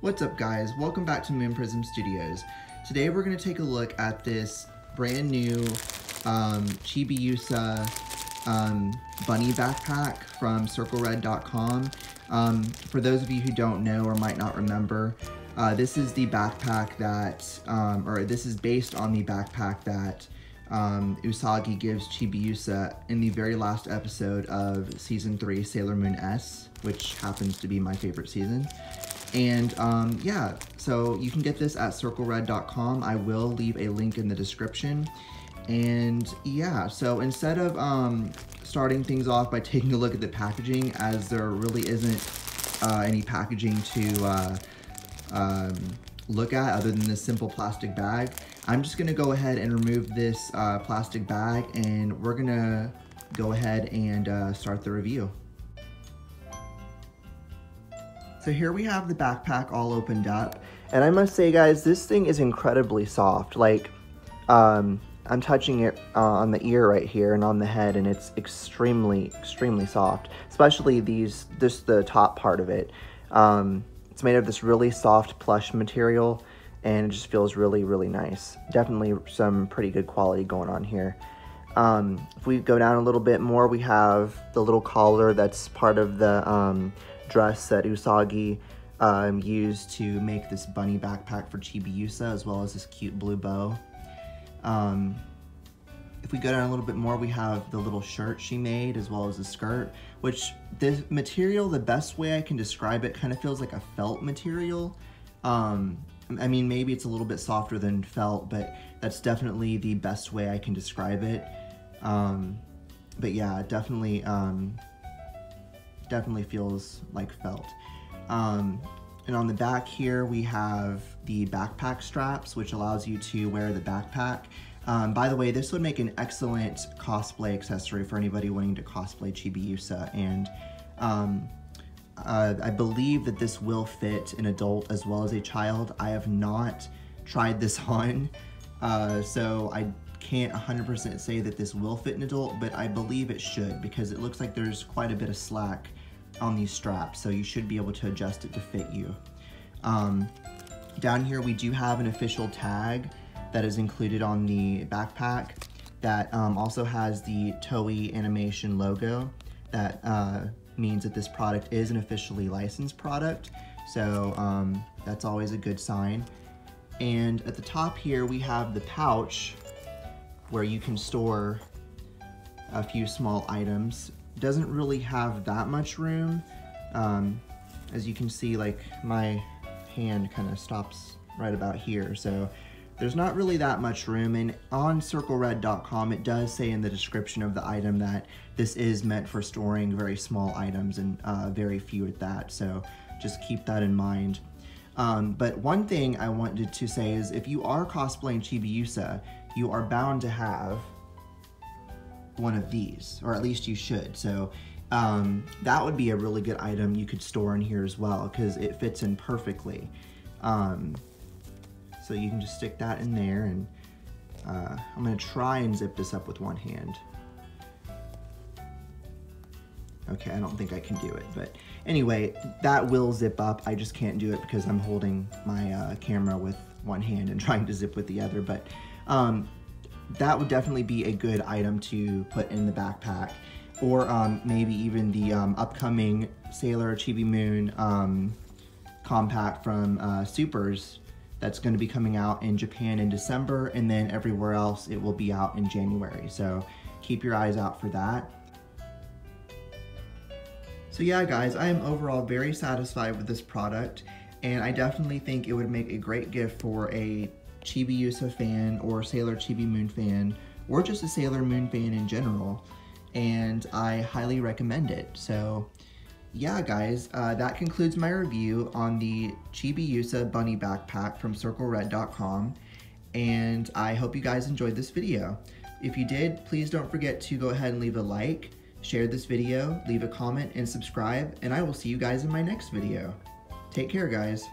What's up guys? Welcome back to Moon Prism Studios. Today we're going to take a look at this brand new um, Chibiusa um, bunny backpack from CircleRed.com. Um, for those of you who don't know or might not remember, uh, this is the backpack that, um, or this is based on the backpack that um, Usagi gives Chibiusa in the very last episode of Season 3, Sailor Moon S, which happens to be my favorite season. And um, yeah, so you can get this at circlered.com. I will leave a link in the description. And yeah, so instead of um, starting things off by taking a look at the packaging, as there really isn't uh, any packaging to uh, um, look at other than this simple plastic bag, I'm just gonna go ahead and remove this uh, plastic bag and we're gonna go ahead and uh, start the review. So here we have the backpack all opened up. And I must say guys, this thing is incredibly soft. Like, um, I'm touching it uh, on the ear right here and on the head and it's extremely, extremely soft. Especially these, just the top part of it. Um, it's made of this really soft plush material and it just feels really, really nice. Definitely some pretty good quality going on here. Um, if we go down a little bit more, we have the little collar that's part of the um, dress that Usagi um, used to make this bunny backpack for Chibiusa, as well as this cute blue bow. Um, if we go down a little bit more, we have the little shirt she made, as well as the skirt, which the material, the best way I can describe it, kind of feels like a felt material. Um, I mean, maybe it's a little bit softer than felt, but that's definitely the best way I can describe it. Um, but yeah, definitely um, definitely feels like felt. Um, and on the back here, we have the backpack straps, which allows you to wear the backpack. Um, by the way, this would make an excellent cosplay accessory for anybody wanting to cosplay Chibiusa. And um, uh, I believe that this will fit an adult as well as a child. I have not tried this on, uh, so I can't 100% say that this will fit an adult, but I believe it should because it looks like there's quite a bit of slack on these straps, so you should be able to adjust it to fit you. Um, down here we do have an official tag that is included on the backpack that um, also has the Toei animation logo that uh, means that this product is an officially licensed product. So um, that's always a good sign. And at the top here we have the pouch where you can store a few small items doesn't really have that much room. Um, as you can see, like my hand kind of stops right about here. So there's not really that much room. And on circlered.com, it does say in the description of the item that this is meant for storing very small items and uh, very few at that. So just keep that in mind. Um, but one thing I wanted to say is if you are cosplaying Chibiusa, you are bound to have one of these, or at least you should. So um, that would be a really good item you could store in here as well because it fits in perfectly. Um, so you can just stick that in there and uh, I'm gonna try and zip this up with one hand. Okay, I don't think I can do it, but anyway, that will zip up. I just can't do it because I'm holding my uh, camera with one hand and trying to zip with the other, but um, that would definitely be a good item to put in the backpack. Or um, maybe even the um, upcoming Sailor Chibi Moon um, compact from uh, Supers that's going to be coming out in Japan in December and then everywhere else it will be out in January. So keep your eyes out for that. So yeah guys, I am overall very satisfied with this product and I definitely think it would make a great gift for a Chibiusa fan or Sailor Chibi Moon fan or just a Sailor Moon fan in general and I highly recommend it. So yeah guys, uh, that concludes my review on the Chibiusa Bunny Backpack from CircleRed.com and I hope you guys enjoyed this video. If you did, please don't forget to go ahead and leave a like, share this video, leave a comment, and subscribe, and I will see you guys in my next video. Take care, guys.